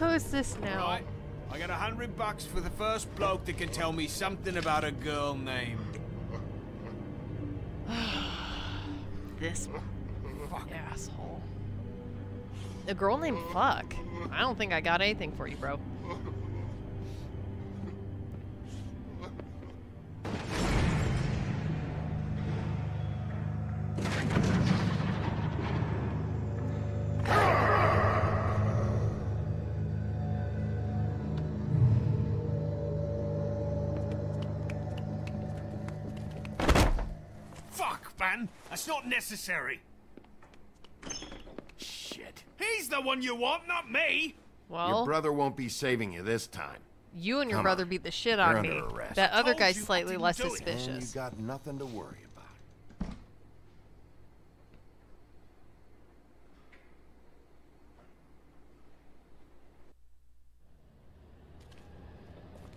Who's this now? Right. I got a hundred bucks for the first bloke that can tell me something about a girl named. This fuck asshole. A girl named Fuck. I don't think I got anything for you, bro. Not necessary! Shit. He's the one you want, not me! Well, Your brother won't be saving you this time. you and your Come brother on. beat the shit You're out of me. arrest. That other guy's slightly less suspicious. it. And you suspicious. got nothing to worry about.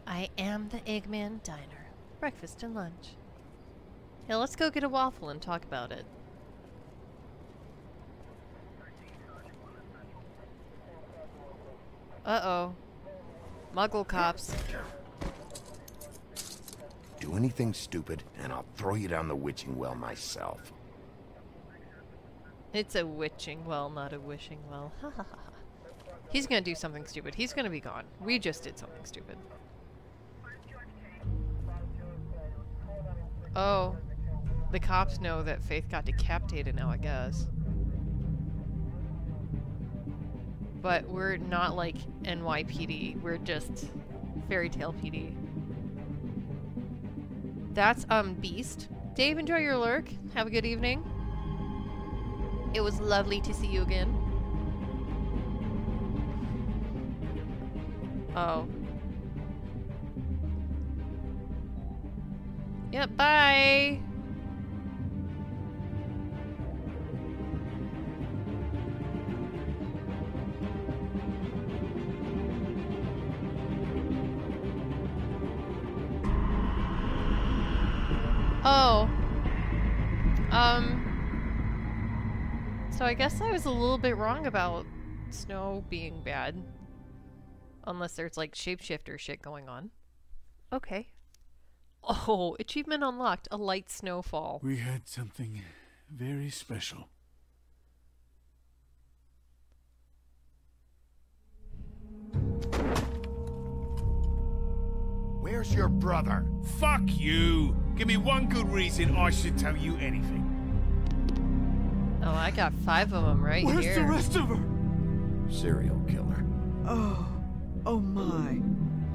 I am the Eggman Diner. Breakfast and lunch. Yeah, let's go get a waffle and talk about it. Uh-oh. Muggle cops. Do anything stupid, and I'll throw you down the witching well myself. It's a witching well, not a wishing well. Ha ha ha. He's gonna do something stupid. He's gonna be gone. We just did something stupid. Oh. The cops know that Faith got decapitated now, I guess. But we're not like NYPD. We're just Fairy Tale PD. That's, um, Beast. Dave, enjoy your lurk. Have a good evening. It was lovely to see you again. Oh. Yep, bye. Oh. Um. So I guess I was a little bit wrong about snow being bad. Unless there's like shapeshifter shit going on. Okay. Oh, achievement unlocked. A light snowfall. We had something very special. Where's your brother? Fuck you! Give me one good reason I should tell you anything. Oh, I got five of them right Where's here. the rest of her? Serial killer. Oh, oh my.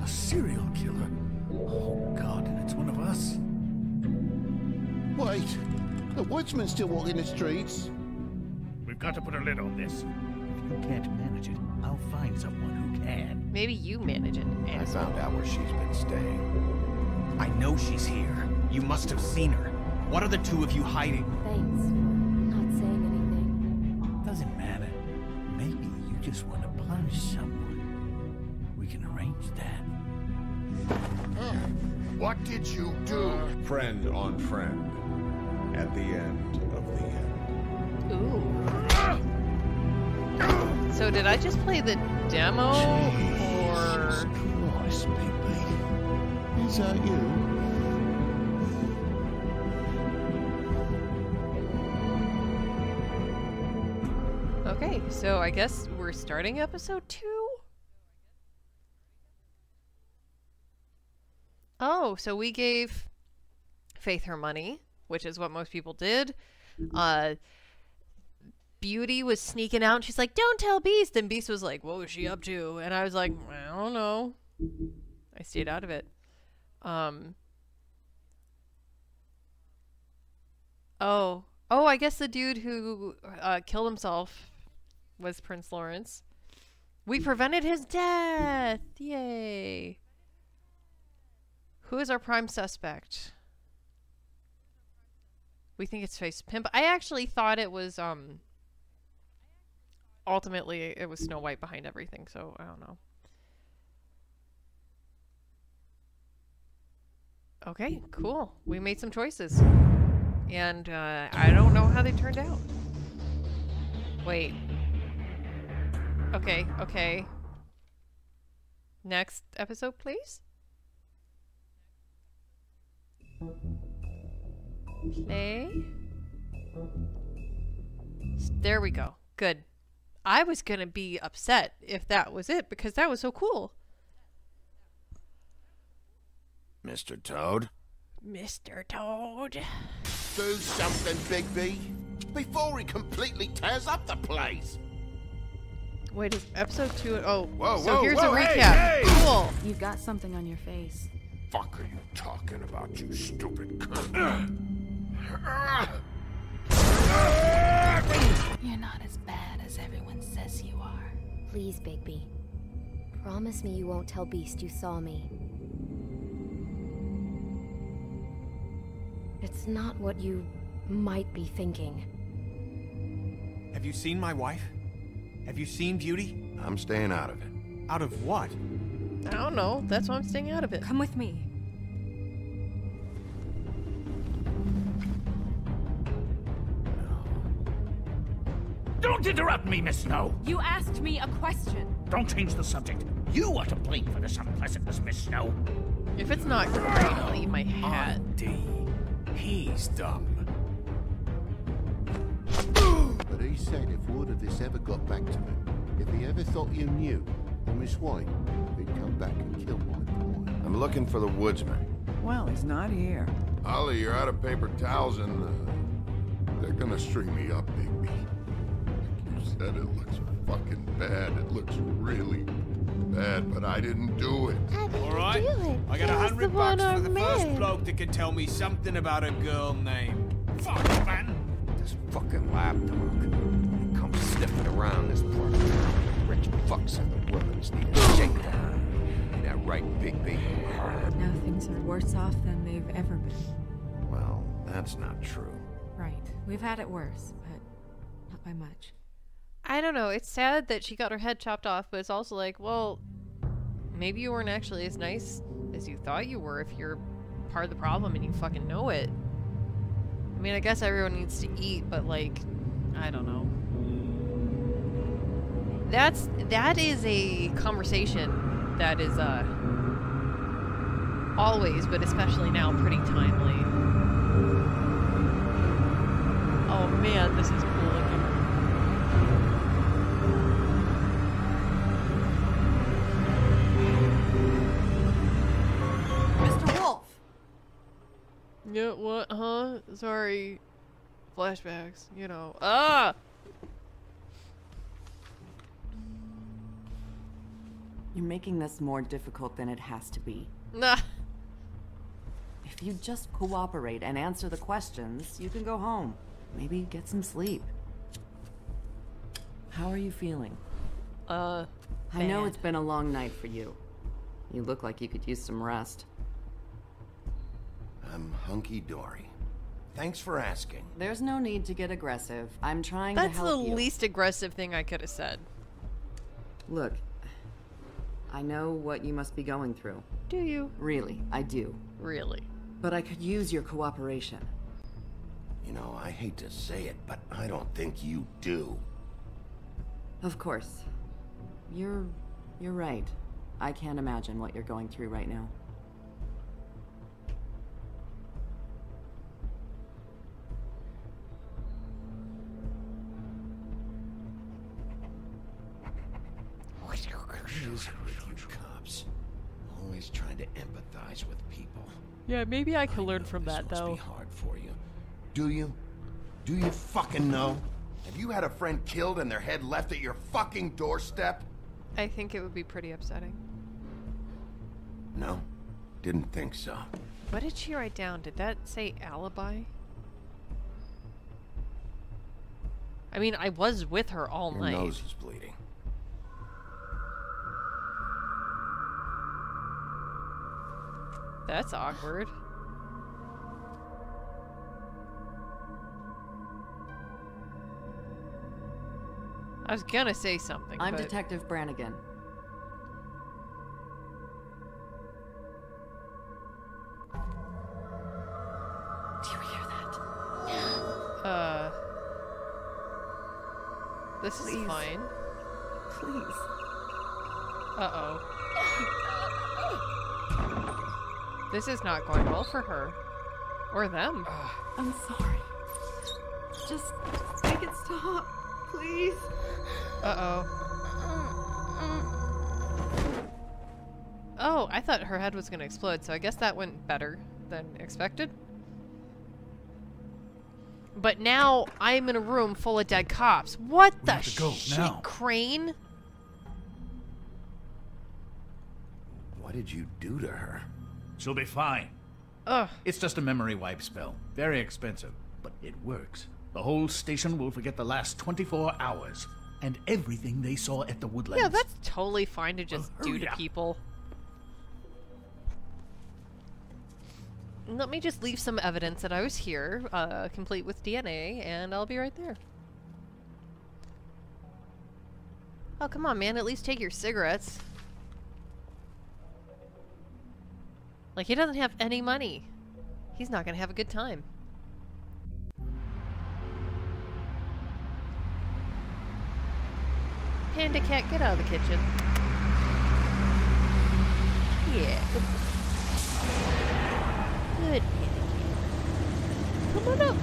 A serial killer. Oh God, and it's one of us. Wait, the woodsman's still walking the streets. We've got to put a lid on this. If you can't manage it, I'll find someone who can. Maybe you manage it. I found out where she's been staying. I know she's here. You must have seen her. What are the two of you hiding? Thanks not saying anything. Doesn't matter. Maybe you just want to punish someone. We can arrange that. Hmm. What did you do? Friend on friend. At the end of the end. Ooh. So did I just play the demo Jesus or Christ, baby. Is that you? So I guess we're starting episode 2. Oh, so we gave Faith her money, which is what most people did. Uh Beauty was sneaking out and she's like, "Don't tell Beast." And Beast was like, "What was she up to?" And I was like, "I don't know." I stayed out of it. Um Oh. Oh, I guess the dude who uh, killed himself was Prince Lawrence. We prevented his death! Yay! Who is our prime suspect? We think it's Face Pimp. I actually thought it was, um... Ultimately, it was Snow White behind everything, so I don't know. Okay, cool. We made some choices. And uh, I don't know how they turned out. Wait. Okay, okay. Next episode, please. Play. There we go. Good. I was gonna be upset if that was it because that was so cool. Mr. Toad? Mr. Toad. Do something, Bigby, before he completely tears up the place. Wait, is episode two? Oh, Whoa, so whoa, here's whoa, a hey, recap. hey! Cool. You've got something on your face. Fuck are you talking about, you stupid cunt? You're not as bad as everyone says you are. Please, Bigby. Promise me you won't tell Beast you saw me. It's not what you might be thinking. Have you seen my wife? Have you seen Beauty? I'm staying out of it. Out of what? I don't know. That's why I'm staying out of it. Come with me. Don't interrupt me, Miss Snow. You asked me a question. Don't change the subject. You are to blame for this unpleasantness, Miss Snow. If it's not great, I'll eat my hat. D. He's dumb. Said if word of this ever got back to him, if he ever thought you knew, or Miss White, he'd come back and kill my boy. I'm looking for the woodsman. Well, he's not here. Ollie, you're out of paper towels and uh, they're gonna string me up, Bigby. You said it looks fucking bad. It looks really bad, but I didn't do it. All right. I got a hundred bucks for the first bloke that can tell me something about a girl name. Fuck, man. This fucking lapdog. He comes sniffing around this part. Rich fucks in the woods need a shakedown. Ain't that right, Bigby? Now things are worse off than they've ever been. Well, that's not true. Right. We've had it worse, but not by much. I don't know. It's sad that she got her head chopped off, but it's also like, well, maybe you weren't actually as nice as you thought you were if you're part of the problem and you fucking know it. I mean, I guess everyone needs to eat, but like, I don't know. That's that is a conversation that is uh always, but especially now, pretty timely. Oh man, this is cool looking. Mr. Wolf! Yeah, what, huh? Sorry. Flashbacks, you know. Ah! You're making this more difficult than it has to be. Nah. If you just cooperate and answer the questions, you can go home. Maybe get some sleep. How are you feeling? Uh, I know it's been a long night for you. You look like you could use some rest. I'm hunky dory. Thanks for asking. There's no need to get aggressive. I'm trying That's to the help you. That's the least aggressive thing I could have said. Look, I know what you must be going through. Do you? Really, I do. Really? But I could use your cooperation. You know, I hate to say it, but I don't think you do. Of course. You're you're right. I can't imagine what you're going through right now. Empathize with people. Yeah, maybe I can learn from This that must though. be hard for you. Do you? Do you fucking know? Have you had a friend killed and their head left at your fucking doorstep? I think it would be pretty upsetting. No, didn't think so. What did she write down? Did that say alibi? I mean, I was with her all Your night. nose is bleeding. That's awkward. I was gonna say something. I'm but Detective Brannigan. Do you hear that? Uh. This is fine. Please. Uh-oh. This is not going well for her. Or them. I'm sorry. Just make it stop, please. Uh-oh. Oh, I thought her head was going to explode, so I guess that went better than expected. But now I'm in a room full of dead cops. What We the have to go shit, now. Crane? What did you do to her? She'll be fine. Ugh. It's just a memory wipe spell. Very expensive, but it works. The whole station will forget the last 24 hours and everything they saw at the woodlands. Yeah, that's totally fine to just do to up. people. Let me just leave some evidence that I was here, uh, complete with DNA, and I'll be right there. Oh, come on, man. At least take your cigarettes. Like, he doesn't have any money. He's not gonna have a good time. Panda cat, get out of the kitchen. Yeah. Good. Come on up.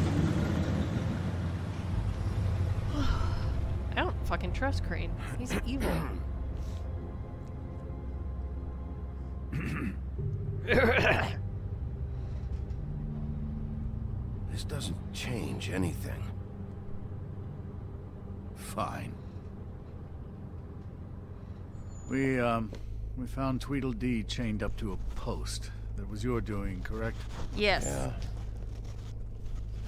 I don't fucking trust Crane. He's evil. This doesn't change anything. Fine. We, um, we found Tweedledee chained up to a post. That was your doing, correct? Yes. Yeah.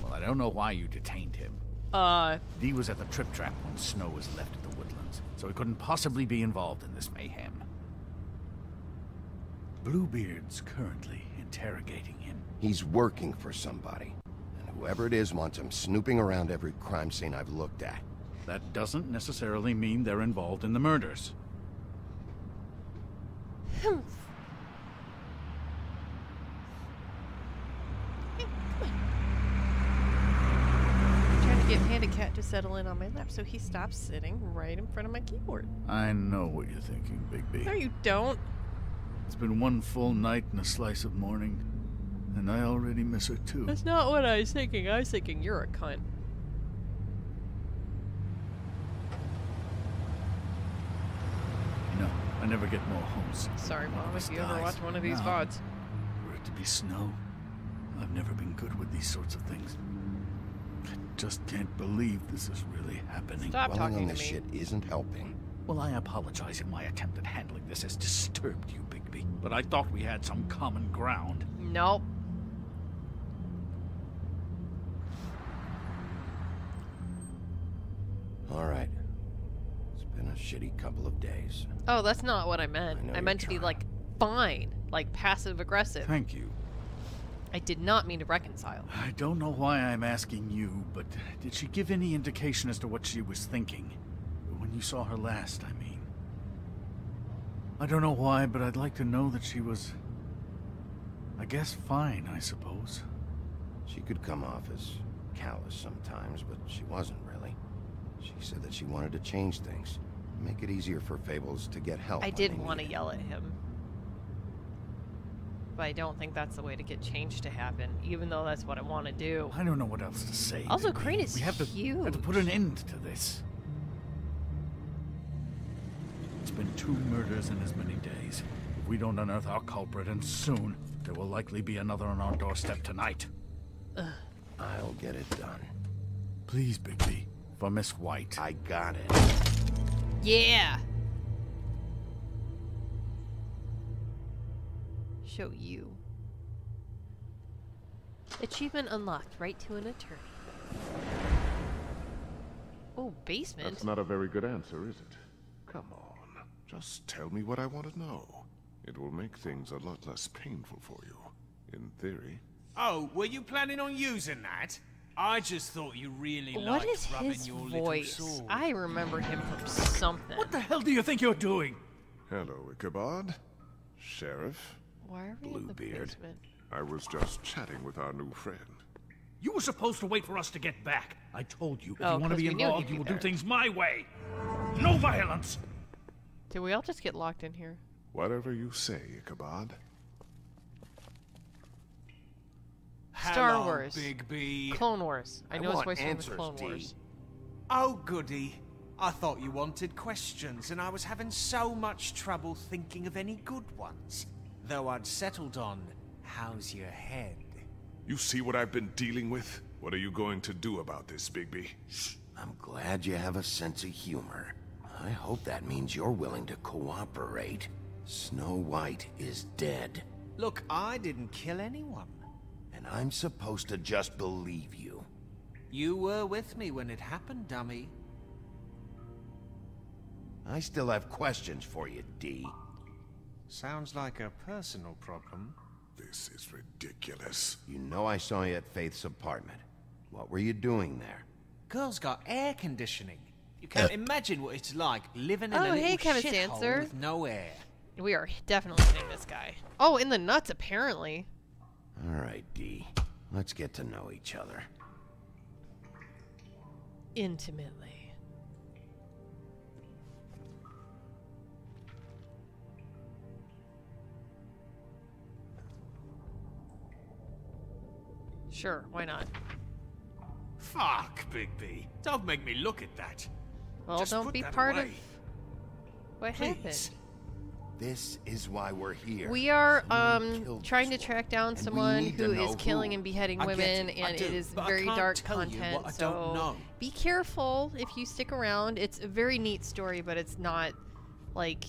Well, I don't know why you detained him. Uh, Dee was at the trip trap when Snow was left at the woodlands, so he couldn't possibly be involved in this mayhem. Bluebeard's currently interrogating him. He's working for somebody. And whoever it is wants him snooping around every crime scene I've looked at. That doesn't necessarily mean they're involved in the murders. I'm trying to get Panda Cat to settle in on my lap so he stops sitting right in front of my keyboard. I know what you're thinking, Big Bigby. No, you don't. It's been one full night and a slice of morning, and I already miss her too. That's not what I was thinking. I was thinking you're a cunt. You know, I never get more homesick. Sorry, Mom, if you ever watch one of these No. VODs. Were it to be snow, I've never been good with these sorts of things. I just can't believe this is really happening. Stop Dwelling talking on to this me. shit isn't helping. Well, I apologize if my attempt at handling this has disturbed you, Bigby, but I thought we had some common ground. Nope. All right. It's been a shitty couple of days. Oh, that's not what I meant. I I, you're meant to be like fine, like passive aggressive. Thank you. I did not mean to reconcile. I don't know why I'm asking you, but did she give any indication as to what she was thinking? When you saw her last, I mean. I don't know why, but I'd like to know that she was. I guess fine, I suppose. She could come off as callous sometimes, but she wasn't really. She said that she wanted to change things, make it easier for Fables to get help. I did they want to yell at him. But I don't think that's the way to get change to happen, even though that's what I want to do. I don't know what else to say. Also, Bigby. Crane is we have to, have to put an end to this. Been two murders in as many days. If we don't unearth our culprit, and soon, there will likely be another on our doorstep tonight. I'll get it done. Please, Bigby, for Miss White. I got it. Yeah! Show you. Achievement unlocked. Right to an attorney. Oh, basement. That's not a very good answer, is it? Come on. Just tell me what I want to know. It will make things a lot less painful for you. In theory. Oh, were you planning on using that? I just thought you really What liked is rubbing his your voice? little sword. I remember him from something. What the hell do you think you're doing? Hello, Ichabod. Sheriff. Why are we in the Bluebeard. basement? I was just chatting with our new friend. You were supposed to wait for us to get back. I told you, if Oh, you want to be involved, he'd you will there. do things my way. No violence. Did we all just get locked in here? Whatever you say, Ichabod. Star Hello, Wars. Bigby. Clone Wars. I I know it's voice voiced from answers, Clone D. Wars. Oh, goody. I thought you wanted questions, and I was having so much trouble thinking of any good ones. Though I'd settled on, how's your head? You see what I've been dealing with? What are you going to do about this, Bigby? I'm glad you have a sense of humor. I hope that means you're willing to cooperate. Snow White is dead, Look, I didn't kill anyone. and I'm supposed to just believe you. You were with me when it happened, dummy. I still have questions for you, D. Sounds like a personal problem. This is ridiculous. You know I saw you at Faith's apartment. What were you doing there? Girl's got air conditioning. You can't imagine what it's like living in Oh, a little hey, Kevin shithole Stancer. with no air. We are definitely hitting this guy. Oh, in the nuts, apparently. All right, D. Let's get to know each other. Intimately. Sure, why not? Fuck, Bigby. Don't make me look at that. Well, Just don't be part away. of what Please. happened. This is why we're here. We are um trying to track down someone who is who killing who. and beheading women, it, and do, it is very dark content. I so don't know. be careful if you stick around. It's a very neat story, but it's not like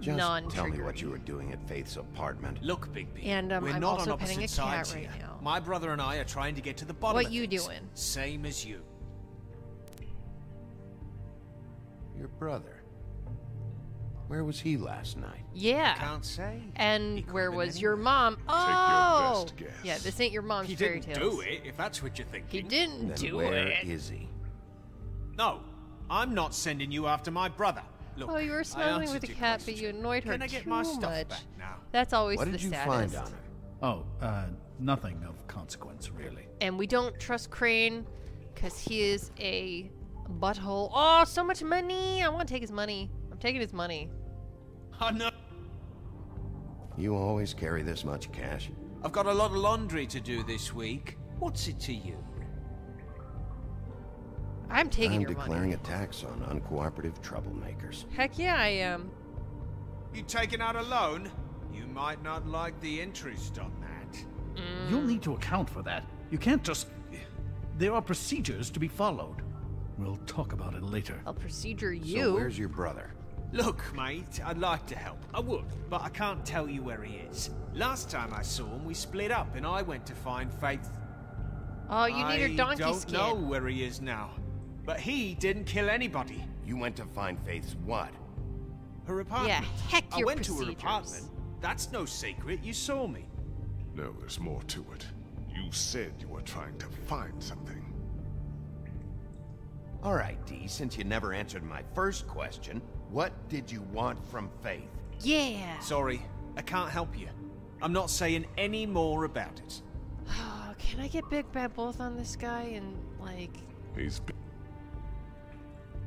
Just non tell me what you were doing at Faith's apartment. Look, Bigby. And, um, we're I'm not also on petting a cat sides right here. now. My brother and I are trying to get to the bottom What of you things. doing? Same as you. Brother. Where was he last night? yeah. Can't say. And where been was your mom? Oh, best guess. yeah. This ain't your mom's He fairy didn't tales. do it, if that's what you're thinking. He didn't Then do where it. is he? No, I'm not sending you after my brother. Look, oh, you were I smiling with the your cat, but you annoyed her Can I get too my stuff much. back now? That's always What the did you saddest. find on her? Oh, uh, nothing of consequence, really. And we don't trust Crane because he is a butthole. Oh, so much money! I want to take his money. I'm taking his money. Oh, no. You always carry this much cash? I've got a lot of laundry to do this week. What's it to you? I'm taking I'm your declaring money. a tax on uncooperative troublemakers. Heck yeah, I am. You taking out a loan? You might not like the interest on that. Mm. You'll need to account for that. You can't just. There are procedures to be followed. We'll talk about it later. I'll procedure you. So where's your brother? Look, mate, I'd like to help. I would, but I can't tell you where he is. Last time I saw him, we split up and I went to find Faith. oh, you need her donkey skin. I don't know where he is now. But he didn't kill anybody. You went to find Faith's what? Her apartment. Yeah, heck your I your went to her apartment. That's no secret. You saw me. No, there's more to it. You said you were trying to find something. All right, D, since you never answered my first question, what did you want from Faith? Yeah. Sorry, I can't help you. I'm not saying any more about it. Oh, can I get Big Bad Both on this guy and like He's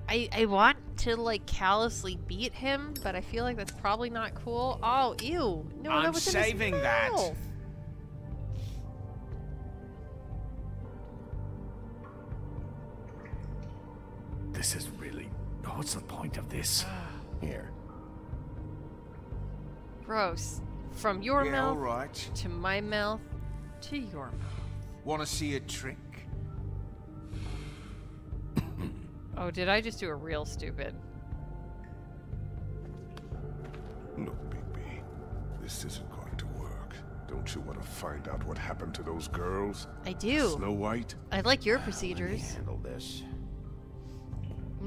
I I want to like callously beat him, but I feel like that's probably not cool. Oh, ew. No, that I'm was in his saving that. This is really. What's the point of this? Here. Gross. From your yeah, mouth right. to my mouth to your mouth. Want to see a trick? Oh, did I just do a real stupid? Look, Bigby, this isn't going to work. Don't you want to find out what happened to those girls? I do. Snow White? I like your procedures. handle this.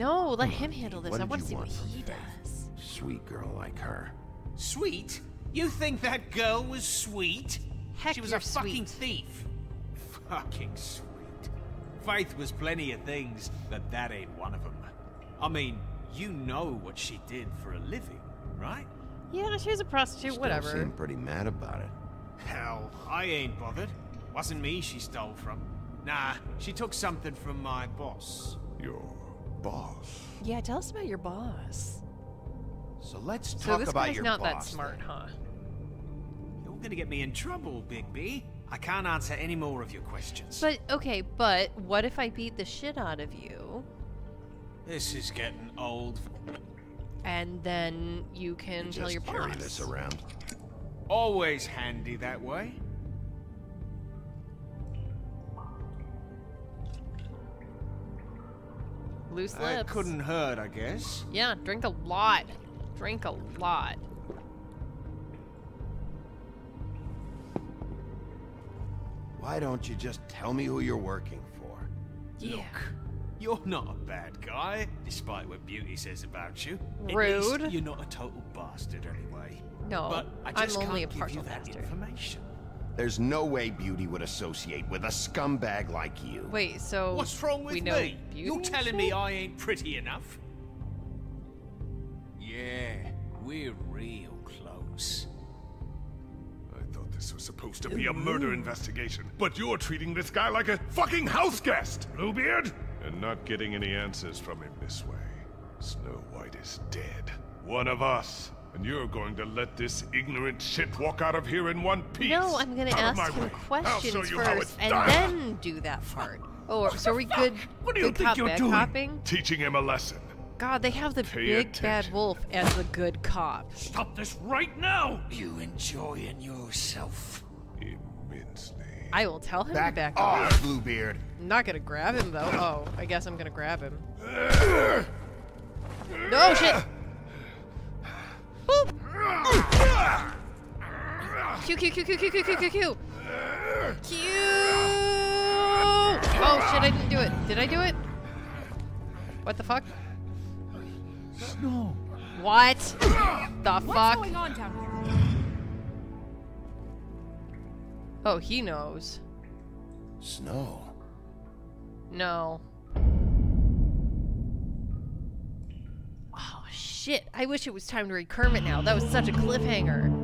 No, let him handle this. I want to see what want from he Faith? does. Sweet girl like her. Sweet? You think that girl was sweet? Heck, she was you're a fucking sweet. thief. Fucking sweet. Faith was plenty of things, but that ain't one of them. I mean, you know what she did for a living, right? Yeah, she was a prostitute. Still whatever. seem pretty mad about it. Hell, I ain't bothered. Wasn't me she stole from. Nah, she took something from my boss. Your boss? Yeah, tell us about your boss. So let's So talk this about guy's your not that smart, then. huh? You're gonna get me in trouble, Bigby. I can't answer any more of your questions. But okay, but what if I beat the shit out of you, This is getting old. and then you can You tell just your carry boss? this around. Always handy that way. Loose That couldn't hurt, I guess. Yeah, drink a lot. Drink a lot. Why don't you just tell me who you're working for? Yeah. You're not a bad guy, despite what Beauty says about you. At Rude. least you're not a total bastard anyway. No, but I I'm just only can't a give partial you that bastard. information. There's no way Beauty would associate with a scumbag like you. Wait, so What's wrong with we know me? Beauty You're telling me? I ain't pretty enough? Yeah, we're real close. I thought this was supposed to be a murder investigation, but you're treating this guy like a fucking house guest, Bluebeard! And not getting any answers from him this way. Snow White is dead. One of us. And you're going to let this ignorant shit walk out of here in one piece. No, I'm gonna ask him way. I'll show questions you how first it's and done. then do that part. Oh, so are we good? What do you good think cop, you're bad doing? copping? Teaching him a lesson. God, they have the Pay big bad wolf as the good cop. Stop this right now! You enjoying yourself? Immensely. I will tell him Back to back off, off. Bluebeard. I'm not gonna grab him though. Oh, I guess I'm gonna grab him. No shit. Boop. Q Q Q Q Q Q Q Q Q. Q. Oh shit! I didn't do it. Did I do it? What the fuck? Snow. What? The What's fuck? going on down here? Oh, he knows. Snow. No. Shit! I wish it was time to read Kermit now. That was such a cliffhanger.